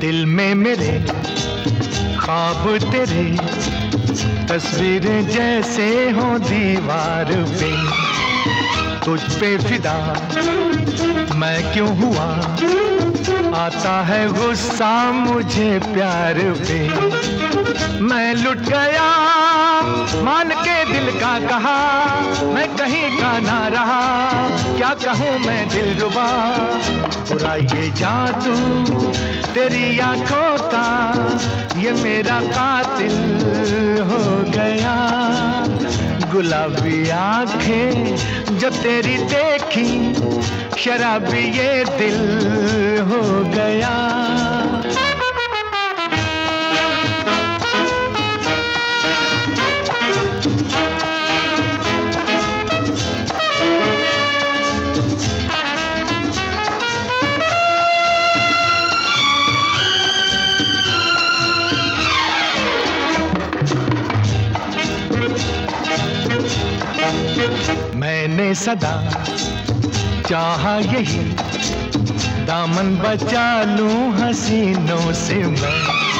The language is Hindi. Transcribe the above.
दिल में मेरे ख्वाब तेरे, तस्वीरें जैसे हो दीवार पे। तुझ पे फिदा मैं क्यों हुआ? आता है गुस्सा मुझे प्यार पे। मैं लुट गया, मान के दिल का कहा, मैं कहीं का ना रहा। क्या कहूँ मैं दिल रुबा पूरा ये जादू, तेरी आँखों का ये मेरा कातिल हो गया। गुलाबी आँखें जब तेरी देखी, शराबी ये दिल मैंने सदा चाहा यही दामन बचा लूँ हसीनों से मैं।